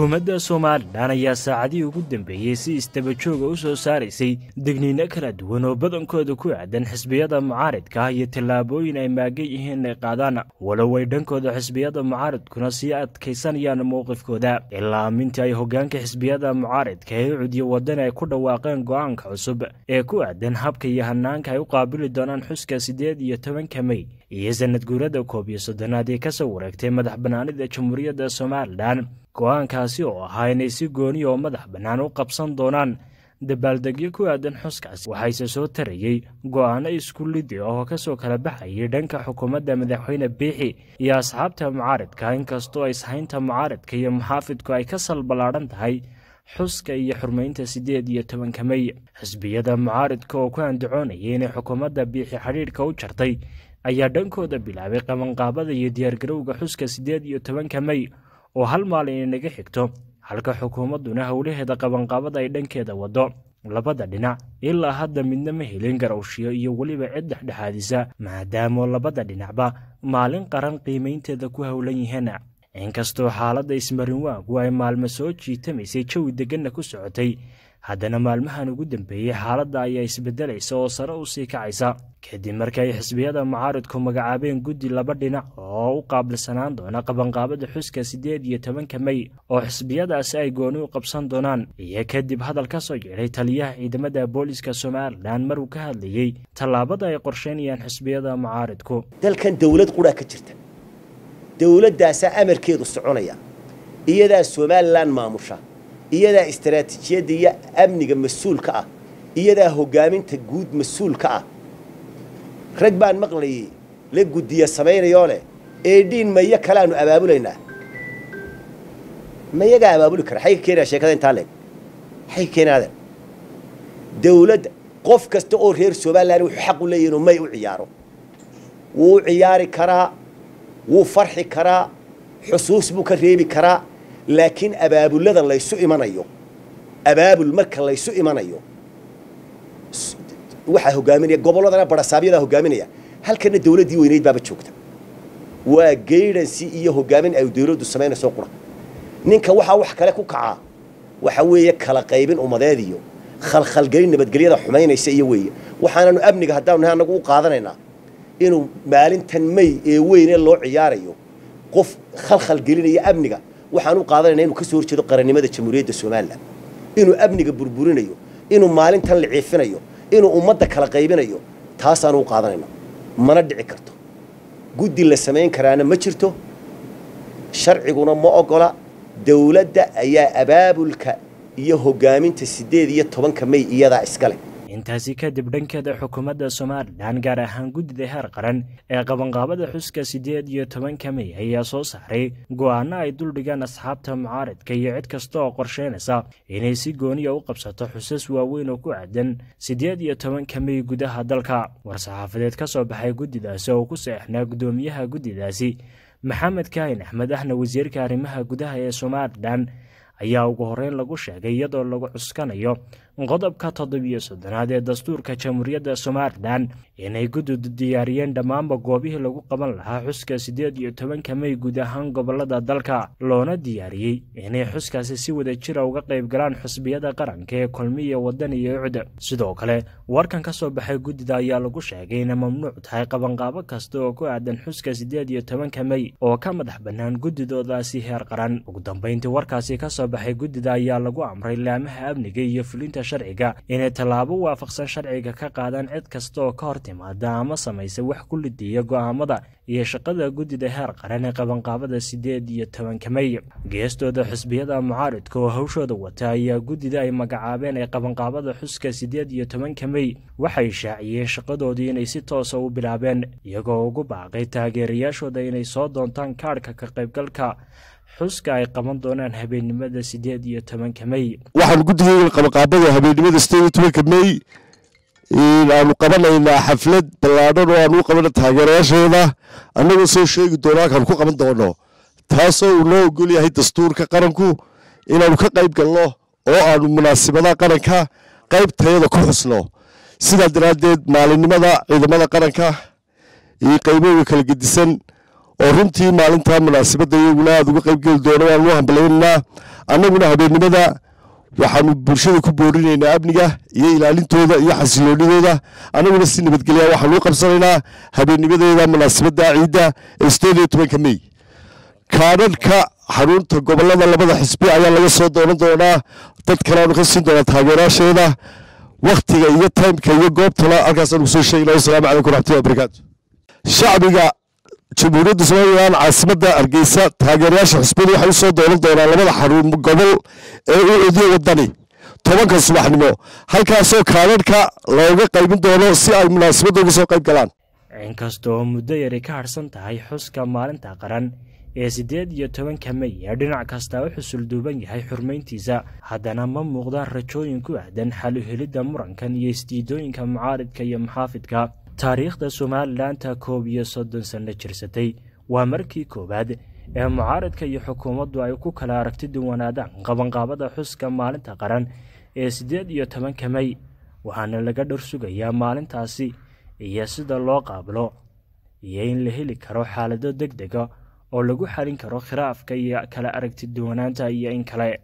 xukuumadda somalilan ayaa saacadihii ugu dambeeyey si istabajooga u soo saaraysay degniino kala duwan oo badankooda ku aadan xisbiyada mucaaridka ah iyo tallaabooyin ay maagan yihiin inay qaadaan. Walow ay dhankooda xisbiyada mucaaridkuna sii adkaysanayaan mowqifkooda. Ilaa amintii ay hoggaanka xisbiyada mucaaridka ee cudiyo waddan ay ku dhawaaqeen go'aanka cusub ee ku aadan habka iyo hanaanka ay u qaabili doonaan xuska siddeed iyo tobanka mey iyo sanad guurada koob iyo soddonaad ee ka soo wareegtay madax bannaanida jamhuuriyadda somalilan go'aankaasi oo ahaa inay si gooniya oo madax bannaan u qabsan doonaan. Dabaaldegyo ku aadan xuskaas waxaase soo tarayey go'aano isku lidi oo ka soo kala baxayay dhanka xukuumadda madaxweyne biixi iyo asxaabta mucaaridka. Inkastoo ishaynta mucaaridka iyo muxaafidku ay ka salballaadhan tahay xuska iyo xurmaynta siddeed iyo tobanka mey xisbiyada mucaaridka oo ku andacoonayay inay xukuumadda biixi xidhiidhka u jartay ayaa dhankooda bilaabay qabanqaabada iyo diyaargarowga xuska siddeed iyo tobanka mey oo hal maalin inaga xigto halka xukuumadduna howlaheeda qabanqaabada ay dhankeeda waddo labada dhinac ilaa hadda midna ma helin garowshiyo iyo weliba cid dhexdhexaadisa maadaamoo labada dhinacba maalin qaran qiimaynteeda ku howlan yihiin. Inkastoo xaaladda ismarin waagu ay maalmo soo jiitamaysay jawi degganna ku socotay haddana maalmahan ugu dambeeyey xaaladda ayaa isbeddelaysa oo sare u sii kacaysa kadib markii ay xisbiyada mucaaridku magacaabeen guddi laba dhinac oo u qaabilsanaan doona qabanqaabada xuska siddeed iyo tobanka mey oo xisbiyadaasi ay gooni u qabsan doonaan. Iyo kadib hadal ka soo yeedhay taliyaha ciidamada booliska somalilan maruu ka hadlayey tallaabada ay qorsheynayaan xisbiyada mucaaridku. Dalkan dawlad qudhaa ka jirta. Dawladdaasaa amarkeedu soconaya. Iyadaa somalilan maamusha. Iyadaa istaraatiijiyadda iyo amniga mas'uulka ah. Iyadaa hoggaaminta guud mas'uulka ah rag baan maqlayay la guddiya samaynayoo leh eedhiin mayo kaleaanu abaabulaynaa mayagaa abaabuli kara xay ka keenaya sheekada intaa leeg. Xay ka keenaadeen dawladda qof kasta oo reer somalilan wuxuu xaq u leeyahy may u ciyaaro. Wuu u ciyaari karaa wuu farxi karaa xusuus buu ka reebi karaa laakiin abaabulada laysu imanayo. Abaabul marka laysu imanayo waxaa hogaaminaya gobolladana barasaabyada hogaaminaya. Halkana dawladdii weynayd baaba joogta. Waa gaydansi iyo hogaamin ay dawladdu samaynayso qura ninka waxaa wax kale ku kacaa waxa weeye kala qaybin ummadeed iyo khalkhalgelin nabadgelyada xumaynaysa iyo weeye. Waxaananu amniga haddaanu nahay annagu u qaadanaynaa inuu maalintan may ee weyn ee loo ciyaarayo qof khalkhalgelinaya amniga waxaan u qaadanayna inuu ka soo horjeedo qarannimada jamhuuriyadda somalilan inuu amniga burburinayo inuu maalintan liciifinayo inuu ummadda kala qaybinayo taasaanu u qaadanayna mana dhici karto. Guddi la samayn karaana ma jirto. Sharciguna ma ogola. Dawladda ayaa abaabulka iyo hoggaaminta siddeed iyo tobanka may iyadaa iska leh intaasi kadib dhankeeda xukuumadda somalilan gaar ahaan guddida heer qaran ee qabanqaabada xuska siddeed iyo tobanka mey ayaa soo saaray go'aano ay duldhigaan asxaabta mucaaridka iyo cid kasta oo qorsheynaysa inay si gooniya u qabsato xusas waaweyn oo ku aadan siddeed iyo tobanka mey gudaha dalka. War-saxaafadeed ka soo baxay guddidaasi oo ku seexnaa guddoomiyaha guddidaasi. Maxamed kaahin axmed ahna wasiirka arrimaha gudaha ee somalilan ayaa ugu horreyn lagu sheegay iyadoo lagu cuskanayo qodobka toddobiyo soddonaad ee dastuurka jamhuuriyadda somalilan inay guddidu diyaariyeen dhammaanba goobihii lagu qaban lahaa xuska siddeed iyo tobanka mey guud ahaan gobollada dalka loona diyaariyey inay xuskaasi si wada jira uga qayb galaan xusbiyada qaranka ee kulmiya waddan iyo ucd sidoo kale warkan ka soo baxay guddida ayaa lagu sheegay inay mamnuuc tahay qabanqaabo kasta oo ku aadan xuska siddeed iyo tobanka mey oo ka madax bannaan guddidoodaasi heer qaran ugu dambayntii warkaasi ka soo baxay guddida ayaa lagu amray laamaha amniga iyo fulinta sharciga inay tallaabo waafaqsan sharciga ka qaadaan cid kasta oo ka hor timaada ama samaysa wax ku lidiya go'aamada iyo shaqada guddida heer qaran ee qabanqaabada siddeed iyo tobanka mey geestooda xisbiyada mucaaridka oo hawshooda wata ayaa guddida ay magacaabeen ee qabanqaabada xuska siddeed iyo tobanka mey waxay shaaciyeen shaqadoodii inay si toosa u bilaabeen iyagoo ugu baaqay taageerayaashooda inay soo doontaan kaadhka ka qaybgalka xuska ay qaban doonaan habeennimada siddeed iyo tobanka mey waxaan guddigeyga qabanqaabada habeennimada siddeed iyo tobanka mey aanu qabanaynaa xaflad ballaadhan oo aanu qabana taageerayaasheeda. Annagoo soo sheegi doono halkaan ku qaban doono. Taasoo uu noo ogol yahay dastuurka qaranku inaanu ka qayb galno oo aanu munaasibadaha qaranka qayb tayada ku xusno. Sidaa daraaddeed maalinimada ciidamada qaranka iyo qaybooga kala gedisan oo runtii maalintaa munaasabadda iyaguna aada uga qayb geli doono waanu u hambaleynaynaa annaguna habeennimada waxaanu bulshada ku boorinaynaa amniga iyo ilaalintooda iyo xasiloonidooda. Annaguna si nabadgelya waxaanu u qabsanaynaa habeennimadeeda munaasabadda ciidda ee sideed iyo tobanka mey kaadhadhka xarunta gobollada labada xisbi ayaa laga soo doonan doonaa. Dad kaleanu ka siin doonaa taageerayaasheeda wakhtiga iyo taymka iyo goobtana halkaasaanu ku soo sheegna wasalaamu calaykum raxmatullahi wabarakaatu shacbiga jamhuuriyadda somalilan caasimadda hargeysa taageerayaasha xisbiyadu waxay u soo doonan doonaan labada xarun gobol ee u codiyo wadani. Tobanka subaxnimo halkaasoo kaadhadhka looga qaybin doono si ay munaasabadda uga soo qayb galaan. Inkasta oo muddo yari ka harsan tahay xuska maalinta qaran ee siddeed iyo tobanka mey ee dhinac kasta u xusul duuban yahay xurmayntiisa. Haddana ma muuqdaan rajooyin ku aadan xal u helidda murankan iyo isdiidooyinka mucaaridka iyo maxaafidka taariikhda somalilanka koob iyo soddon sanno jirsatay waa markii koowaad ee mucaaridka iyo xukuumaddu ay ku kala aragti duwanaadaan qabanqaabada xuska maalinta qaran ee siddeed iyo tobanka mey waxaana laga dhor sugayaa maalintaasi iyo sida loo qaablo iyo in la heli karo xaalado deg dega oo lagu xalin karo khilaafka iyo kala aragti duwanaanta iyo in kale